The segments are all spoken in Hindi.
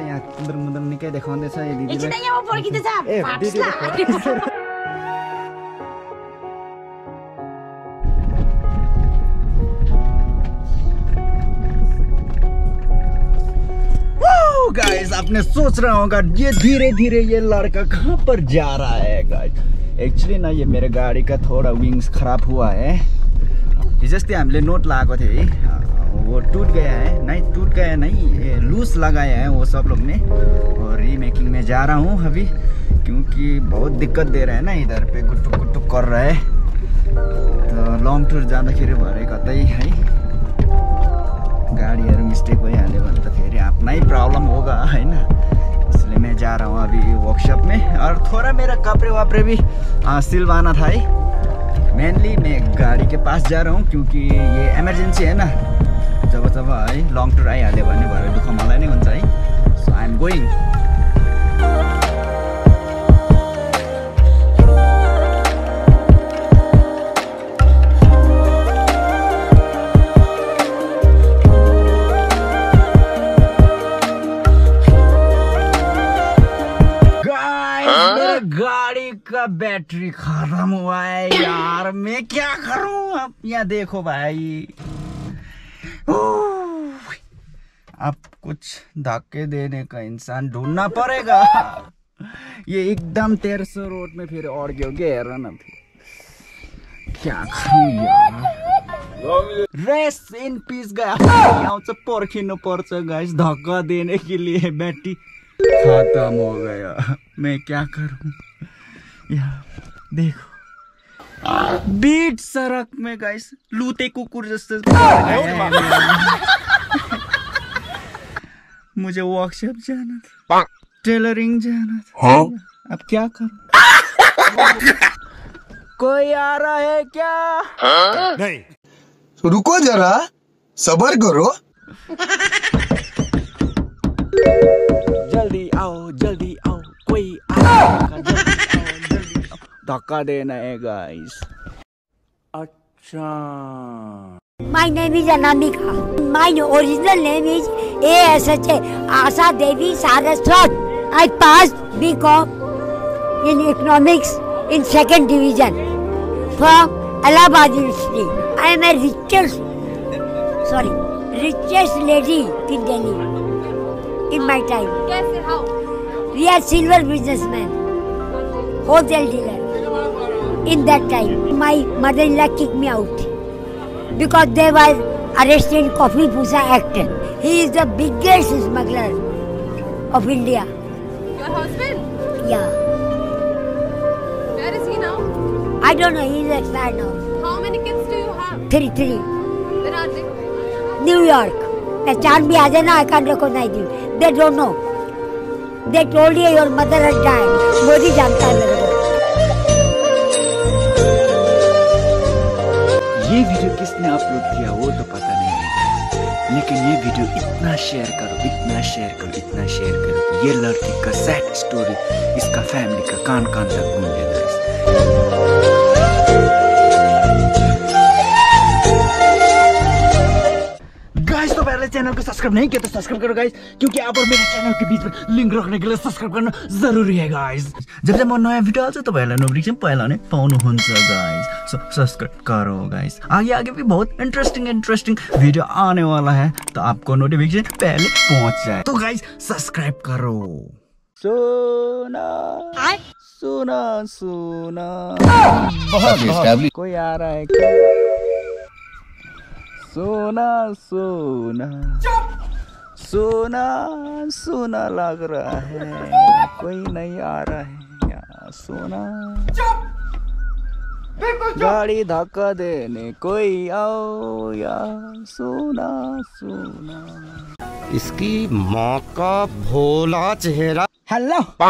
यहाँ कुन्द्र मुन्द्र निकै देखाउँदैछ यो गाइस आपने सोच रहा होगा ये धीरे धीरे ये लड़का कहाँ पर जा रहा है गाइस एक्चुअली ना ये मेरे गाड़ी का थोड़ा विंग्स खराब हुआ है। हिजो अस्ति हामीले नोट लगाएको थियो है वो टूट गया है नहीं टूट गया नहीं लूज लगाया है वो सब लोग ने। और रीमेकिंग में जा रहा हूँ अभी क्योंकि बहुत दिक्कत दे रहा है ना इधर पे गुट्टुक गुट्टुक कर रहा है। तो लङ टुर जाँदाखेरि भरे कतै है। गाडीहरू मिस्टेक भइहाल्यो भने त फेरि आफ्नै प्रॉब्लम होगा होइन इसलिए मैं जा रहा हूँ अभी वर्कशॉप में। और मेरा कपड़े वापड़े भी सिलवाना था है। मेनली मैं गाड़ी के पास जा रहा हूँ क्योंकि ये इमर्जेन्सी है ना। जब जब है लङ टुर आइहाल्यो भने भरे दुःख मलाई नै हुन्छ है सो आइ एम गोइङ का बैटरी खत्म हुआ है यार। मैं क्या करूँ अब? यहाँ देखो भाई। अब कुछ धक्के देने का इंसान ढूंढना पड़ेगा। ये एकदम तेरह सौ रोड में फिर और गयो के हेर न फिर। क्या करूँ यार? रेस इन पीस गया पर्खिनु पर्छ गाइस धक्का देने के लिए बैटरी खत्म हो गया। मैं क्या करूँ? यहाँ देखो। बीच सड़क में गाइस लूते कुकुर जैसे। मुझे वर्कशॉप जाना था। टेलरिंग जाना था। हाँ? अब क्या करूँ? कोई आ रहा है क्या? हाँ? नहीं। रुको जरा सबर करो। धक्का देना है गाइस अच्छा My name is Anamika. My original name is ASHA, Asa Devi Saraswat. I passed BCom in economics in second division from Allahabad University. I am a richest, sorry, richest lady in Delhi in my time. कैसे how? We are silver businessmen, wholesale dealer. In that time, my mother-in-law kicked me out because they were arrested in Coffee Pusa Act. He is the biggest smuggler of India. Your husband? Yeah, Where is he now? I don't know. He is expired now. How many kids do you have? Three, three. Where are they? New York. पहचान भी आ जाए ना I can recognise you they don't know they told you your mother has died Modi जानता है Video किसने अपलोड किया वो तो पता नहीं है। लेकिन ये वीडियो इतना शेयर करो, इतना शेयर करो, इतना शेयर करो ये लड़की का सैड स्टोरी इसका फैमिली का कान कान तक घूम गाइस तो पहले चैनल को सब्सक्राइब नहीं किया तो सब्सक्राइब करो गाइस क्योंकि आप और मेरे चैनल के बीच में लिंक रखने के लिए सब्सक्राइब करना जरुरी है गाइस जब जब म नयाँ भिडियो हाल्छु तपाईँहरूलाई नोटिफिकेसन पहिला नै पाउनुहुन्छ गाइस सो सब्सक्राइब करो गाइस आगे आगे भी बहुत इंटरेस्टिंग इंटरेस्टिंग वीडियो आने वाला है तो आपको नोटिफिकेशन पहले पहुँच जाए। तो गाइस सब्सक्राइब करो। सोना सोना सोना। कोई आ रहा है क्या? सोना सोना। सोना सोना लग रहा है। कोई नहीं आ रहा है यहाँ सोना। गाड़ी धक्का देने कोई आओ या सोना सोना। इसकी माँ का भोला चेहरा। हेलो।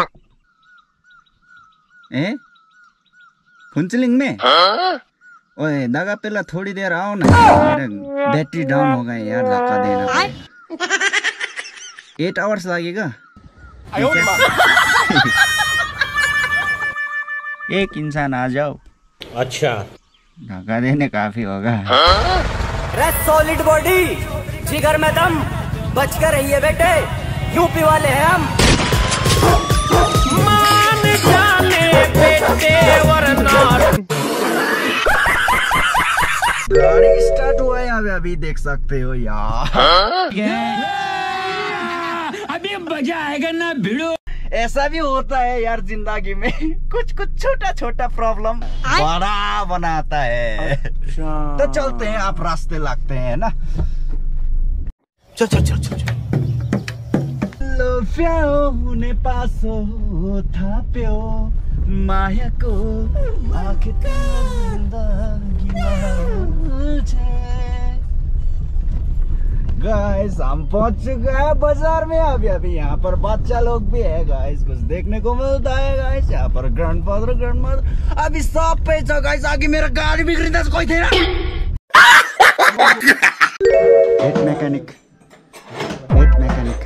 ए फुंचलिंग में? ओए दगा पहला थोड़ी देर आओ ना। बैटरी डाउन हो गया यार धक्का देना एट आवर्स लगेगा। एक इंसान आ जाओ। अच्छा। धक्का देने काफ़ी होगा। सॉलिड बॉडी जिगर में दम। बच कर रहिए बेटे। यूपी वाले हैं हम। मान जाने बेटे गाड़ी स्टार्ट हुआ है अभी अभी देख सकते हो यार। अभी मज़ा आएगा ना भिड़ो। ऐसा भी होता है यार ज़िंदगी में। कुछ कुछ छोटा छोटा प्रॉब्लम बड़ा बनाता है। तो चलते हैं आप रास्ते लागते हैं ना? चल चल चल चल लोफ्याओ हुने पासो थाप्यो मायाको आखिर गाइस हम पहुँच चुके हैं बाज़ार में। अभी अभी यहाँ पर बच्चा लोग भी है गाइस कुछ देखने को मिलता है गाइस यहाँ पर ग्रैंड फादर ग्रैंड मदर अभी सब पे छ गाइस आगे मेरा गाड़ी बिग्रिंदा कोही थिएन head mechanic head mechanic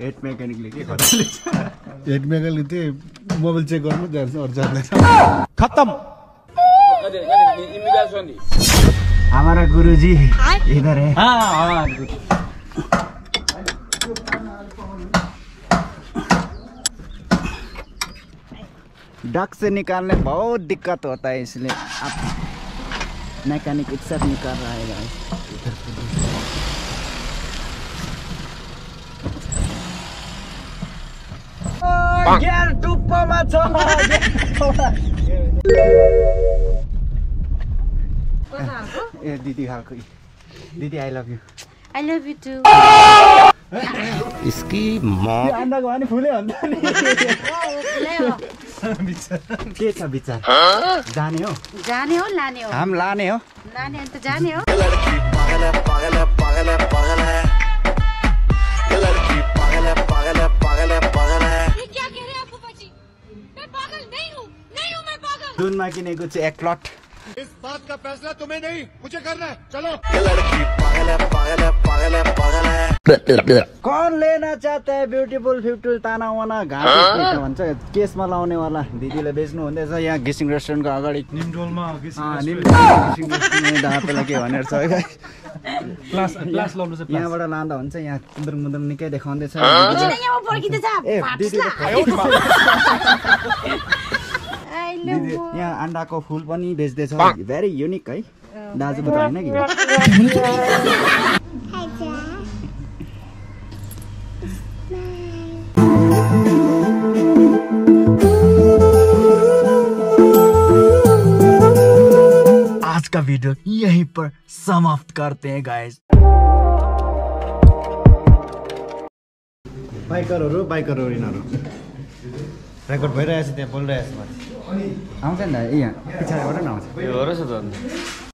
head मैकेनिकले के गर्छ हेड मेकरले चाहिँ मोबाइल चेक गर्नु जान्छ अरू जाँदैन खत्म हमारा गुरुजी इधर है हाँ डक से निकालने बहुत दिक्कत होता है इसलिए आप मैकेनिक एक साथ निकाल रहा है। गियर टुप्पोमा छ गियर टुप्पोमा। ए दिदी खालको दिदी आई लभ यु आई लभ यु टु इसकी माँ अन्डा गयो भने फुल्यो अन्त नि के छ विचार जाने हो जाने हो लाने हो हाम लाने हो लाने हो त जाने हो ये क्या कह रहे हैं आपको पाजी मैं पागल नहीं हूँ नहीं हूँ मैं पागल दुधमा किनेको चाहिँ एक प्लट इस बात का फैसला तुम्हें नहीं मुझे करना है। चलो। लड़की पागल है पागल है पागल है पागल है कौन लेना चाहता है ब्युटिफुल फ्युटुल ताना वना घाँस भन्छ? केसमा लाउने वाला दिदीले बेच्नु हुँदैछ यहाँ घिसिङ रेस्टुरेन्टको अगाडि। निम्डोलमा ढापेला के भनेर छ। है यहाँबाट लाँदा हुन्छ यहाँ मुद्रुङ मुद्रुङ निकै देखाउँदैछ। ए यहाँ अन्डाको फुल पनि बेच्दैछ। भेरी युनिक है। दाजुको त होइन कि? आज का वीडियो यहीं पर समाप्त करते हैं गाइस बाइकरहरू बाइकरहरू यिनीहरू रेकर्ड भइरहेछ त्यहाँ बोलिरहेछ। माथि आउँछ नि त यहाँ पछाडिबाट पनि आउँछ